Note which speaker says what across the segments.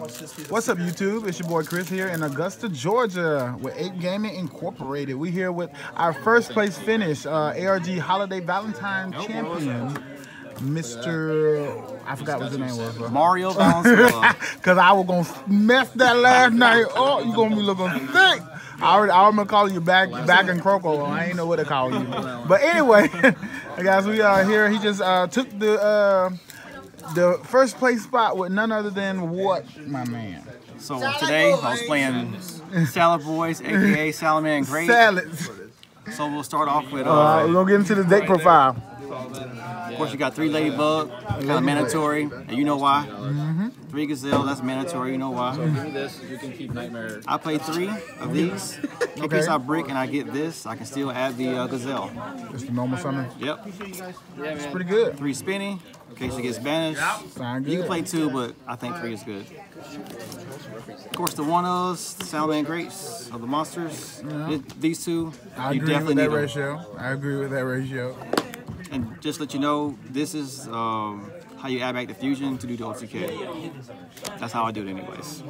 Speaker 1: What's up, YouTube? It's your boy Chris here in Augusta, Georgia with Ape Gaming Incorporated. We here with our first place finish, uh, ARG Holiday Valentine Champion, Mr. I forgot what his name was. bro.
Speaker 2: Mario Valenzuela.
Speaker 1: Cause I was gonna mess that last night. Oh, you gonna be looking thick. I already, I remember calling you back, back in Croco. I ain't know what to call you. But anyway, guys, we are here. He just uh, took the uh, the first place spot with none other than what, my man?
Speaker 2: so today I was playing Salad Boys, aka Salamangreat.
Speaker 1: Salads.
Speaker 2: So we'll start off with,
Speaker 1: right,
Speaker 2: uh,
Speaker 1: we're gonna get into the deck profile.
Speaker 2: of course, you got three Ladybug, kind of mandatory, and you know why. Three Gazelle, that's mandatory, you know why.
Speaker 3: Give me this, you can keep Nightmare.
Speaker 2: I play three of these. In
Speaker 1: Okay.
Speaker 2: case I brick and I get this, I can still add the uh, Gazelle.
Speaker 1: Just the normal summon.
Speaker 2: Yep.
Speaker 1: It's pretty good.
Speaker 2: Three spinning, in case it gets banished.
Speaker 1: Sound good.
Speaker 2: You can play two, but I think three is good. Of course, the one ofs, the Salamangreats of the monsters. Th- These two,
Speaker 1: I
Speaker 2: you
Speaker 1: agree
Speaker 2: definitely
Speaker 1: with that
Speaker 2: need them.
Speaker 1: ratio. I agree with that ratio.
Speaker 2: And just let you know, this is um, how you add back the fusion to do the OTK. That's how I do it, anyways.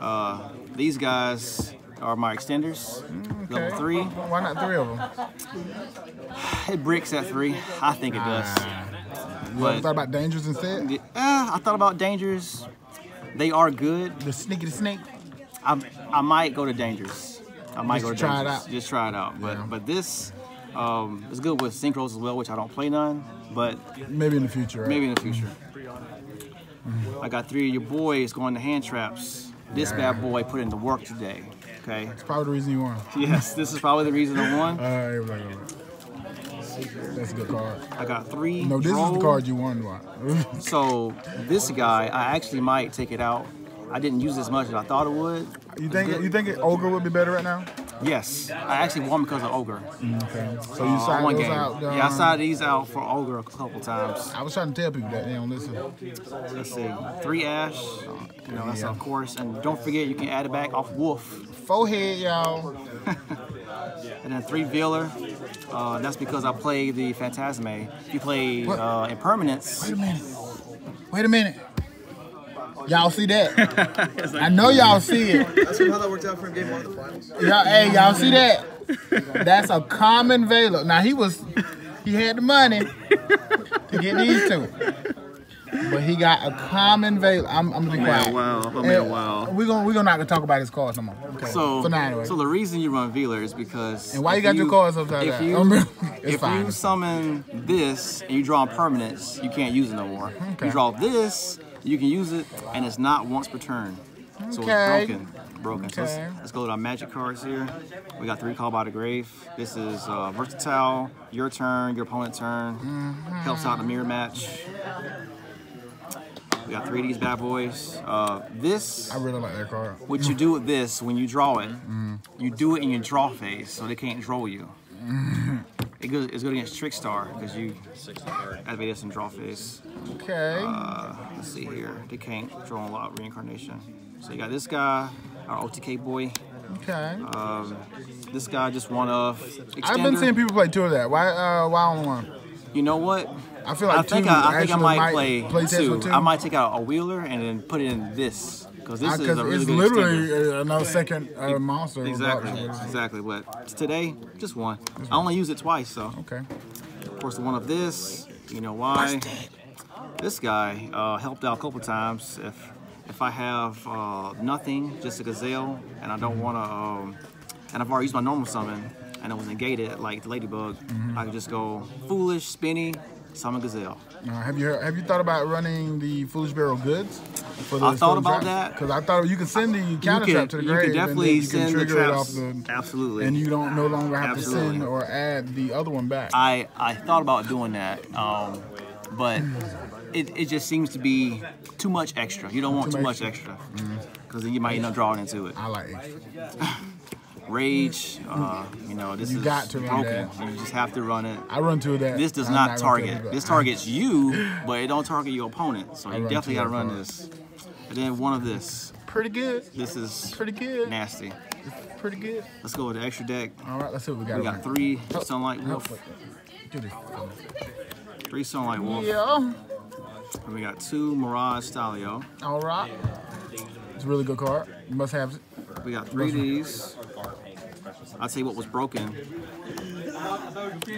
Speaker 2: Uh, these guys are my extenders.
Speaker 1: Okay.
Speaker 2: Level three.
Speaker 1: Why not three of them?
Speaker 2: It bricks at three. I think it does.
Speaker 1: You ever
Speaker 2: But
Speaker 1: thought about dangers instead?
Speaker 2: eh, I thought about dangers. They are good.
Speaker 1: The sneaky the snake.
Speaker 2: I, I might go to dangers. I might
Speaker 1: Just
Speaker 2: go to
Speaker 1: try it
Speaker 2: dangers.
Speaker 1: out.
Speaker 2: Just try it out. But
Speaker 1: Yeah.
Speaker 2: but this um, is good with synchros as well, which I don't play none. But
Speaker 1: Maybe in the future. Right?
Speaker 2: maybe in the future. I got three of your boys going to hand traps. This bad boy put in the work today. Okay.
Speaker 1: It's probably the reason you won.
Speaker 2: Yes, this is probably the reason I won.
Speaker 1: All right, right, right, right. That's a good card.
Speaker 2: I got three.
Speaker 1: No, this is the card you won.
Speaker 2: So this guy, I actually might take it out. I didn't use it as much as I thought it would.
Speaker 1: you think you think ogre would be better right now?
Speaker 2: Yes, I actually won because of ogre.
Speaker 1: Okay. So you
Speaker 2: Uh,
Speaker 1: signed
Speaker 2: one game.
Speaker 1: out.
Speaker 2: yeah, I saw these out for ogre a couple times.
Speaker 1: I was trying to tell people that they don't listen.
Speaker 2: Let's see, three ash. You know, that's of course, and don't forget you can add it back off wolf,
Speaker 1: Forehead, y'all.
Speaker 2: and then three Veiler. Uh, that's because I play the Phantasme. You play uh, Impermanence,
Speaker 1: Wait a minute. Wait a minute. Oh, y'all see that? I know y'all see it.
Speaker 3: That's how that worked out for him game one of the finals.
Speaker 1: Y'all, hey, y'all see that? That's a common Veiler. Now he was, he had the money to get these two, but he got a common Veiler. I'm, I'm gonna be quiet.
Speaker 2: wow, I'm
Speaker 1: And
Speaker 2: wow.
Speaker 1: We're gonna we're gonna not gonna talk about his cards no more. Okay.
Speaker 2: So,
Speaker 1: for now anyway.
Speaker 2: so the reason you run Veiler is because.
Speaker 1: and why you
Speaker 2: if
Speaker 1: got your cards upside
Speaker 2: If
Speaker 1: down?
Speaker 2: you,
Speaker 1: I'm-
Speaker 2: if
Speaker 1: fine.
Speaker 2: you summon this and you draw permanence, you can't use it no more.
Speaker 1: Okay.
Speaker 2: You draw this, you can use it, and it's not once per turn. So
Speaker 1: Okay.
Speaker 2: it's broken. Broken. So
Speaker 1: Okay.
Speaker 2: let's, let's go to our magic cards here. We got three call by the grave. This is uh, versatile. Your turn, your opponent's turn.
Speaker 1: Mm-hmm.
Speaker 2: Helps out in a mirror match. We got three of these bad boys. Uh, this
Speaker 1: I really like that card.
Speaker 2: what you do with this when you draw it,
Speaker 1: Mm-hmm.
Speaker 2: you do it in your draw phase, so they can't draw you. It goes, it's good against Trickstar because you activate this in draw phase.
Speaker 1: Okay.
Speaker 2: Uh, let's see here, they can't draw a lot of reincarnation. So you got this guy, our OTK boy.
Speaker 1: okay.
Speaker 2: Um, this guy just one of.
Speaker 1: I've been seeing people play two of that. Why? Uh, why only one?
Speaker 2: You know what?
Speaker 1: I feel like
Speaker 2: I think
Speaker 1: two
Speaker 2: I, I think I might,
Speaker 1: might
Speaker 2: play,
Speaker 1: play
Speaker 2: two.
Speaker 1: two.
Speaker 2: I might take out a wheeler and then put it in this because this is
Speaker 1: Because
Speaker 2: a really
Speaker 1: it's
Speaker 2: good
Speaker 1: literally
Speaker 2: extender.
Speaker 1: uh, another second uh, monster.
Speaker 2: Exactly, exactly. But today, just one. I only use it twice, so
Speaker 1: Okay.
Speaker 2: of course the one of this. You know why? This guy uh, helped out a couple times. If if I have uh, nothing, just a gazelle, and I don't want to, um, and I've already used my normal summon, and it was negated like the ladybug,
Speaker 1: Mm-hmm.
Speaker 2: I could just go foolish, spinny, summon gazelle.
Speaker 1: Uh, have you have you thought about running the Foolish Burial Goods? For
Speaker 2: I thought about that.
Speaker 1: because I thought you could send the counter
Speaker 2: you
Speaker 1: trap
Speaker 2: could,
Speaker 1: to the
Speaker 2: you
Speaker 1: grave.
Speaker 2: could
Speaker 1: and then
Speaker 2: definitely
Speaker 1: you can
Speaker 2: send the
Speaker 1: trigger it off the,
Speaker 2: Absolutely.
Speaker 1: and you don't no longer have
Speaker 2: Absolutely.
Speaker 1: to send or add the other one back.
Speaker 2: I, I thought about doing that, um, but it, it just seems to be too much extra. You don't want
Speaker 1: Too
Speaker 2: too,
Speaker 1: much
Speaker 2: extra because then you might end up drawing into it.
Speaker 1: I like.
Speaker 2: Rage, uh, you know, this
Speaker 1: You
Speaker 2: is
Speaker 1: got to run
Speaker 2: broken. You just have to run it.
Speaker 1: I run of that.
Speaker 2: This does not,
Speaker 1: gonna
Speaker 2: target. This targets you, but it don't target your opponent. So you definitely got to run this. And then one of this.
Speaker 1: Pretty good.
Speaker 2: This is
Speaker 1: Pretty good.
Speaker 2: nasty.
Speaker 1: Pretty good.
Speaker 2: Let's go with the extra deck.
Speaker 1: All right, let's see what we got.
Speaker 2: We got three Sunlight. Wolf. Three Sunlight Wolf.
Speaker 1: Yeah.
Speaker 2: And we got two Mirage Stallio.
Speaker 1: All right. It's a really good card. You must have it.
Speaker 2: We got three of these. I'll tell you what was broken.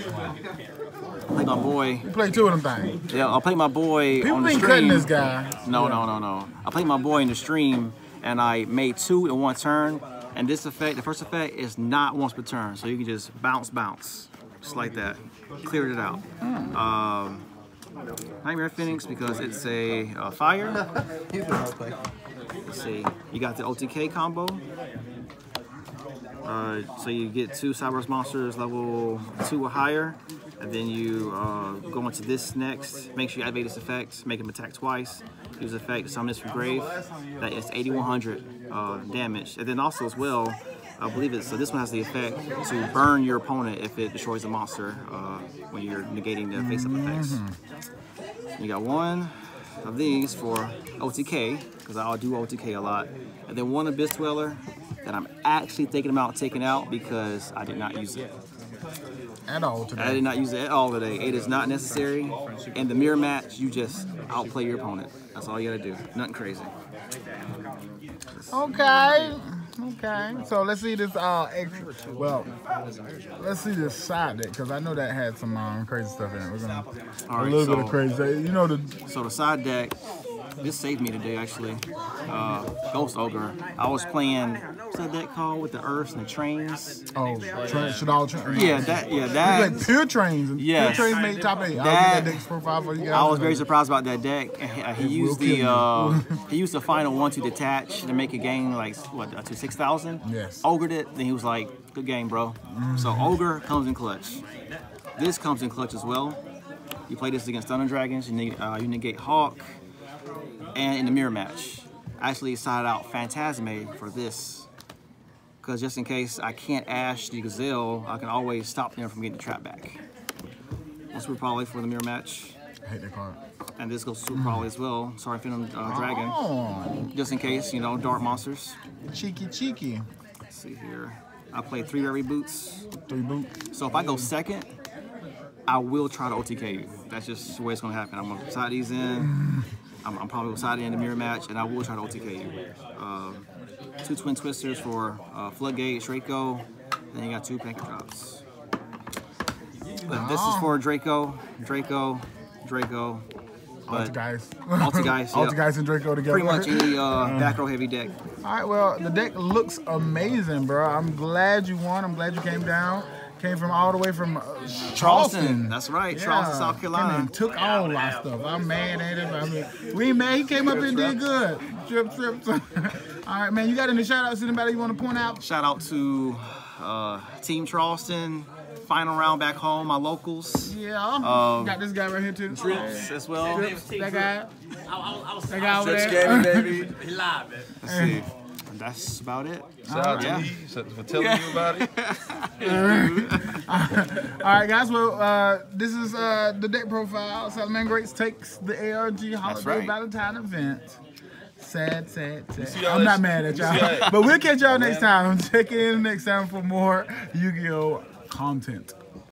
Speaker 2: I think my boy.
Speaker 1: You play two of them things.
Speaker 2: Yeah, I'll play my boy
Speaker 1: People
Speaker 2: on the
Speaker 1: been
Speaker 2: stream.
Speaker 1: cutting this guy.
Speaker 2: No, no, no, no. I played my boy in the stream, and I made two in one turn. And this effect, the first effect, is not once per turn, so you can just bounce, bounce, just like that. Cleared it out. Um, Nightmare Phoenix because it's a uh, fire. Let's see, you got the OTK combo. Uh, so you get two Cyberse monsters level two or higher, and then you uh, go into this next. Make sure you activate this effect, make him attack twice. Use effect, summon this from grave. That is 8100 uh, damage, and then also as well, I believe it. So this one has the effect to burn your opponent if it destroys a monster uh, when you're negating the face-up effects. You got one of these for OTK, because I'll do OTK a lot. And then one Abyss Dweller that I'm actually thinking about taking out because I did not use it.
Speaker 1: At all today.
Speaker 2: I did not use it at all today. It is not necessary. In the mirror match, you just outplay your opponent. That's all you gotta do. Nothing crazy.
Speaker 1: Okay. Okay. So let's see this uh extra well let's see this side deck because I know that had some um, crazy stuff in it. We're gonna
Speaker 2: All
Speaker 1: a
Speaker 2: right,
Speaker 1: little bit of crazy. You know the
Speaker 2: So the side deck, this saved me today actually. Uh, Ghost Ogre. I was playing, what's that deck called with the earths and the trains?
Speaker 1: oh train should all train.
Speaker 2: Yeah, that, yeah, that.
Speaker 1: like pure trains
Speaker 2: Yes.
Speaker 1: pure trains made top eight.
Speaker 2: That-
Speaker 1: that profile for you guys.
Speaker 2: I was very surprised about that deck. He, uh, he used the uh, he used the final one to detach to make a game like what uh, to six thousand.
Speaker 1: Yes.
Speaker 2: Ogred it. Then he was like, "Good game, bro." So ogre comes in clutch. This comes in clutch as well. You play this against Thunder Dragons. You, neg- uh, you negate Hawk, and in the mirror match, I actually sided out Phantasme for this. Because just in case I can't ash the Gazelle, I can always stop them from getting the trap back. One Super Poly for the mirror match.
Speaker 1: I hate that card.
Speaker 2: And this goes to Super Poly as well. Sorry, Phantom uh, Dragon.
Speaker 1: Oh,
Speaker 2: Just in case, you know, Dark Monsters.
Speaker 1: cheeky cheeky.
Speaker 2: Let's see here. I played three Rary Boots.
Speaker 1: Three boots.
Speaker 2: So if I go second, I will try to OTK you. That's just the way it's going to happen. I'm going to side these in. I'm, I'm probably going to side in the mirror match, and I will try to OTK you. Um, two Twin Twisters for uh, Floodgate, Draco. Then you got two Pancake Drops. But this is for Draco, Draco, Draco.
Speaker 1: Guys.
Speaker 2: Alta yep.
Speaker 1: guys and Draco together.
Speaker 2: pretty much any uh, back row heavy deck.
Speaker 1: All right, well, the deck looks amazing, bro. I'm glad you won. I'm glad you came down. Came from all the way from uh, Charleston.
Speaker 2: Charleston, that's right, Charleston, South Carolina.
Speaker 1: and took all our stuff. I'm mad at him. I mean, we ain't mad. He came up and did good. Trip, trip. all right, man. You got any shout outs? Anybody you want to point out?
Speaker 2: Shout out to uh, Team Charleston, final round back home, my locals.
Speaker 1: Yeah.
Speaker 2: Um,
Speaker 1: got this guy right here too.
Speaker 2: Drips as well.
Speaker 1: Drips, that guy. That guy over
Speaker 3: Stretch
Speaker 1: there.
Speaker 3: gaming, baby.
Speaker 2: Let's see. That's about it.
Speaker 4: Shout out
Speaker 2: Yeah.
Speaker 4: to me so- for telling you about it.
Speaker 1: All right, guys. Well, uh, this is uh, the deck profile. Salamangreats takes the ARG Holiday
Speaker 2: right.
Speaker 1: Valentine event. Sad, sad, sad. I'm not mad at
Speaker 4: you see
Speaker 1: y'all. but we'll catch y'all next time. Check in next time for more Yu-Gi-Oh! content.